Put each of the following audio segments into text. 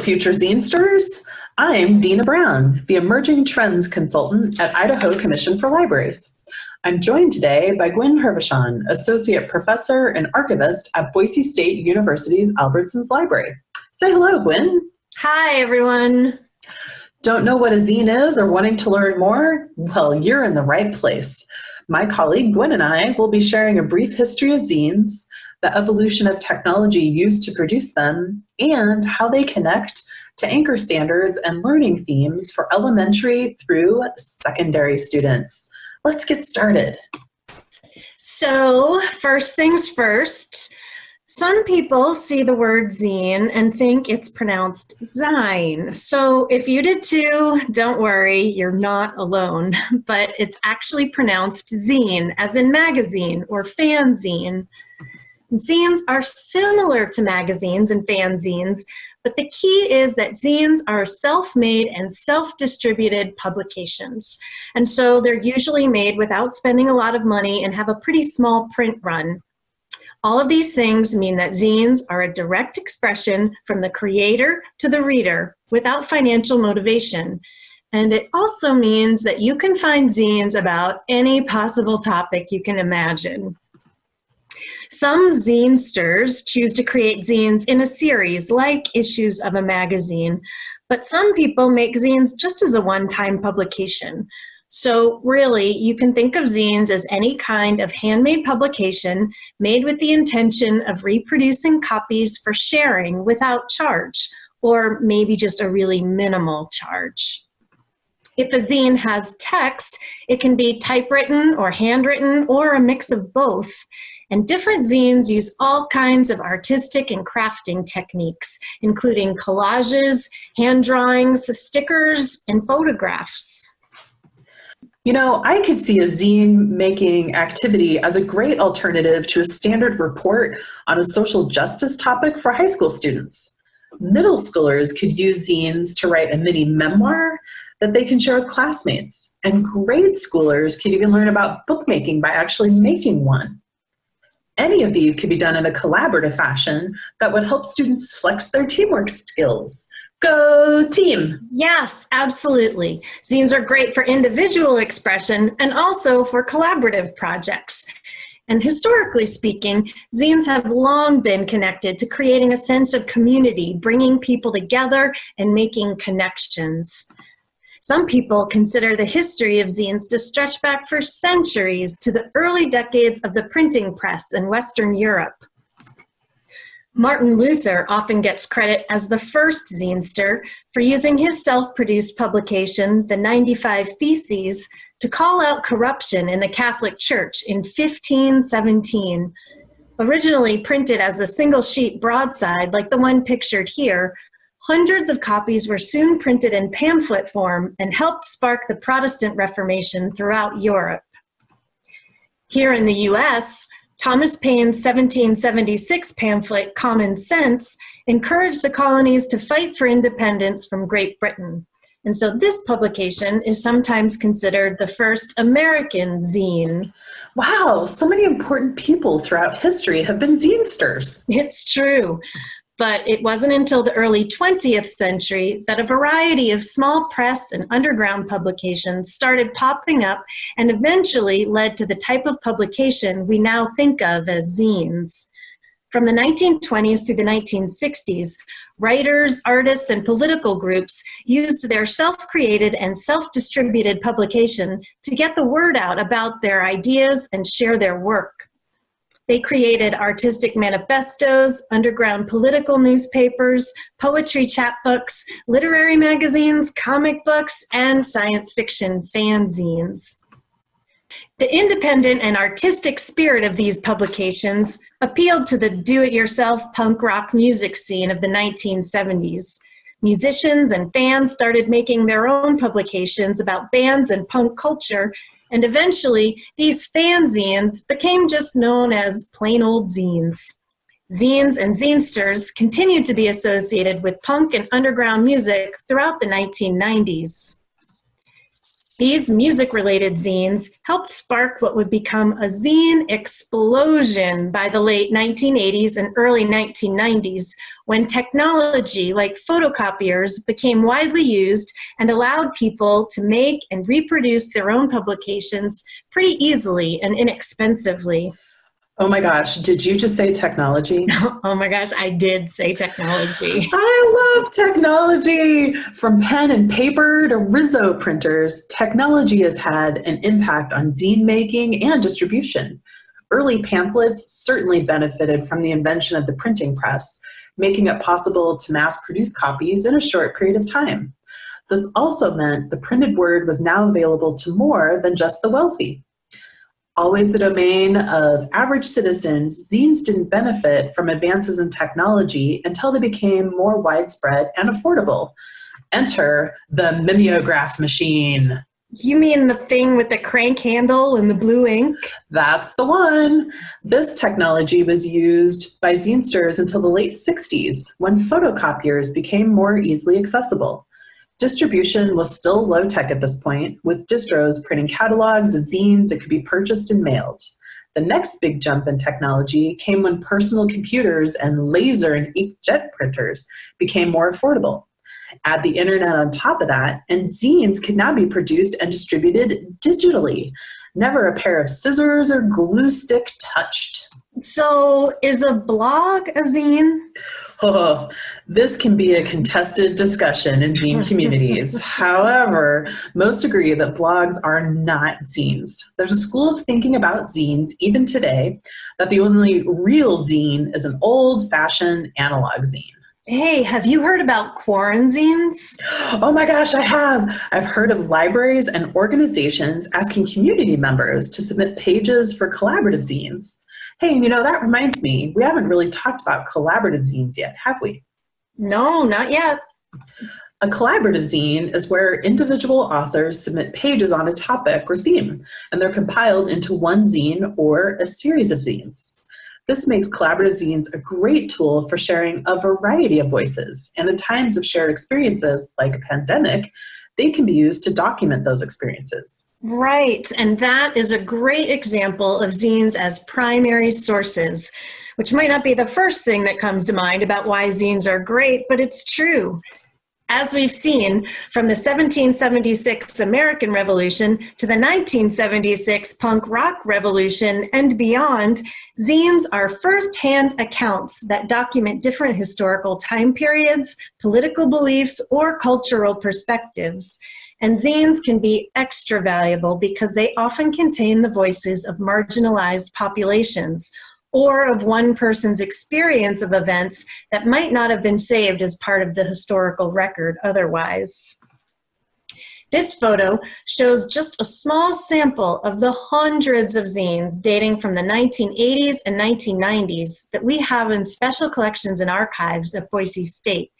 Future Zinesters. I'm Dina Brown, the Emerging Trends Consultant at Idaho Commission for Libraries. I'm joined today by Gwyn Hervochon, Associate Professor and Archivist at Boise State University's Albertsons Library. Say hello, Gwyn. Hi, everyone. Don't know what a zine is or wanting to learn more? Well, you're in the right place. My colleague Gwyn and I will be sharing a brief history of zines, the evolution of technology used to produce them, and how they connect to anchor standards and learning themes for elementary through secondary students. Let's get started. So, first things first, some people see the word zine and think it's pronounced zine. So, if you did too, don't worry, you're not alone. But it's actually pronounced zine, as in magazine or fanzine. Zines are similar to magazines and fanzines, but the key is that zines are self made and self distributed publications. And so they're usually made without spending a lot of money and have a pretty small print run. All of these things mean that zines are a direct expression from the creator to the reader without financial motivation. And it also means that you can find zines about any possible topic you can imagine. Some zinesters choose to create zines in a series, like issues of a magazine, but some people make zines just as a one time publication. So, really, you can think of zines as any kind of handmade publication made with the intention of reproducing copies for sharing without charge, or maybe just a really minimal charge. If a zine has text, it can be typewritten or handwritten or a mix of both. And different zines use all kinds of artistic and crafting techniques, including collages, hand drawings, stickers, and photographs. You know, I could see a zine making activity as a great alternative to a standard report on a social justice topic for high school students. Middle schoolers could use zines to write a mini memoir that they can share with classmates. And grade schoolers could even learn about bookmaking by actually making one. Any of these could be done in a collaborative fashion that would help students flex their teamwork skills. Go team! Yes, absolutely. Zines are great for individual expression and also for collaborative projects. And historically speaking, zines have long been connected to creating a sense of community, bringing people together and making connections. Some people consider the history of zines to stretch back for centuries to the early decades of the printing press in Western Europe. Martin Luther often gets credit as the first zinester for using his self produced publication, The 95 Theses, to call out corruption in the Catholic Church in 1517. Originally printed as a single sheet broadside, like the one pictured here, Hundreds of copies were soon printed in pamphlet form and helped spark the Protestant Reformation throughout Europe. Here in the US, Thomas Paine's 1776 pamphlet, Common Sense, encouraged the colonies to fight for independence from Great Britain. And so this publication is sometimes considered the first American zine. Wow, so many important people throughout history have been zinesters. It's true. But it wasn't until the early 20th century that a variety of small press and underground publications started popping up and eventually led to the type of publication we now think of as zines. From the 1920s through the 1960s, writers, artists, and political groups used their self created and self distributed publication to get the word out about their ideas and share their work. They created artistic manifestos, underground political newspapers, poetry chapbooks, literary magazines, comic books, and science fiction fanzines. The independent and artistic spirit of these publications appealed to the do it yourself punk rock music scene of the 1970s. Musicians and fans started making their own publications about bands and punk culture and eventually, these fanzines became just known as plain old zines. Zines and zinesters continued to be associated with punk and underground music throughout the 1990s. These music related zines helped spark what would become a zine explosion by the late 1980s and early 1990s when technology like photocopiers became widely used and allowed people to make and reproduce their own publications pretty easily and inexpensively. Oh my gosh, did you just say technology? oh my gosh, I did say technology. I love technology. From pen and paper to Riso printers, technology has had an impact on zine making and distribution. Early pamphlets certainly benefited from the invention of the printing press, making it possible to mass produce copies in a short period of time. This also meant the printed word was now available to more than just the wealthy always the domain of average citizens, zines didn't benefit from advances in technology until they became more widespread and affordable. Enter the mimeograph machine. You mean the thing with the crank handle and the blue ink? That's the one. This technology was used by zinesters until the late 60s when photocopiers became more easily accessible. Distribution was still low tech at this point, with distros printing catalogs of zines that could be purchased and mailed. The next big jump in technology came when personal computers and laser and inkjet printers became more affordable. Add the internet on top of that, and zines can now be produced and distributed digitally. Never a pair of scissors or glue stick touched. So, is a blog a zine? Oh, this can be a contested discussion in zine communities. However, most agree that blogs are not zines. There's a school of thinking about zines, even today, that the only real zine is an old fashioned analog zine. Hey, have you heard about quaranzines? Oh my gosh, I have. I've heard of libraries and organizations asking community members to submit pages for collaborative zines. Hey, you know, that reminds me, we haven't really talked about collaborative zines yet, have we? No, not yet. A collaborative zine is where individual authors submit pages on a topic or theme, and they're compiled into one zine or a series of zines. This makes collaborative zines a great tool for sharing a variety of voices, and in times of shared experiences, like a pandemic, they can be used to document those experiences. Right, and that is a great example of zines as primary sources, which might not be the first thing that comes to mind about why zines are great, but it's true. As we've seen, from the 1776 American Revolution to the 1976 punk rock revolution and beyond, zines are first-hand accounts that document different historical time periods, political beliefs, or cultural perspectives. And zines can be extra valuable because they often contain the voices of marginalized populations or of one person's experience of events that might not have been saved as part of the historical record otherwise. This photo shows just a small sample of the hundreds of zines dating from the 1980s and 1990s that we have in special collections and archives at Boise State.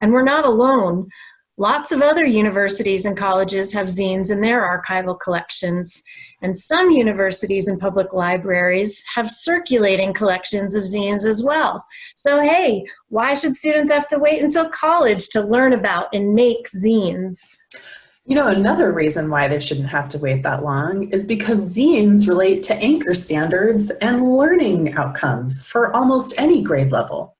And we're not alone. Lots of other universities and colleges have zines in their archival collections. And some universities and public libraries have circulating collections of zines as well. So, hey, why should students have to wait until college to learn about and make zines? You know, another reason why they shouldn't have to wait that long is because zines relate to anchor standards and learning outcomes for almost any grade level.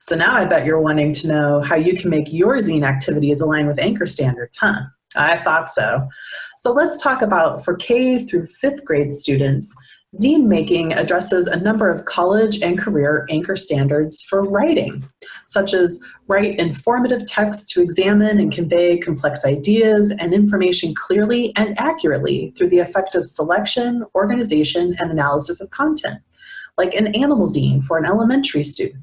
So now I bet you're wanting to know how you can make your zine activities align with anchor standards, huh? I thought so. So let's talk about for K through fifth grade students, zine making addresses a number of college and career anchor standards for writing, such as write informative text to examine and convey complex ideas and information clearly and accurately through the effective selection, organization, and analysis of content, like an animal zine for an elementary student.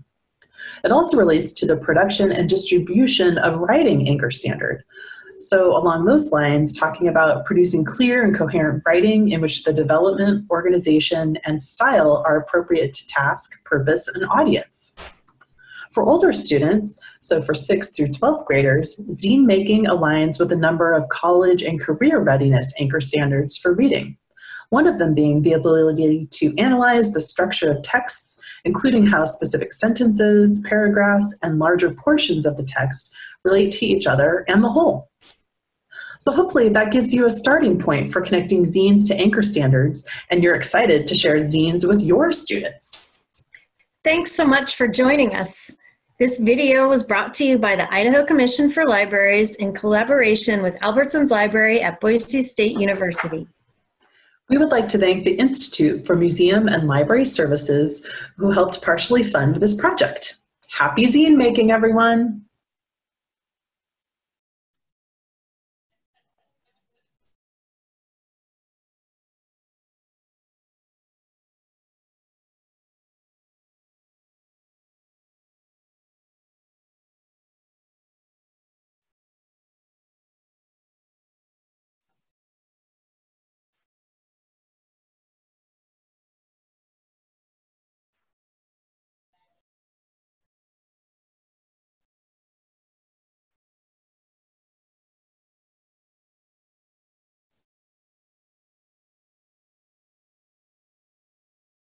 It also relates to the production and distribution of writing anchor standard, so, along those lines, talking about producing clear and coherent writing in which the development, organization, and style are appropriate to task, purpose, and audience. For older students, so for 6th through 12th graders, zine making aligns with a number of college and career readiness anchor standards for reading. One of them being the ability to analyze the structure of texts, including how specific sentences, paragraphs, and larger portions of the text relate to each other and the whole. So hopefully that gives you a starting point for connecting zines to anchor standards and you're excited to share zines with your students. Thanks so much for joining us. This video was brought to you by the Idaho Commission for Libraries in collaboration with Albertsons Library at Boise State University. We would like to thank the Institute for Museum and Library Services who helped partially fund this project. Happy zine making, everyone!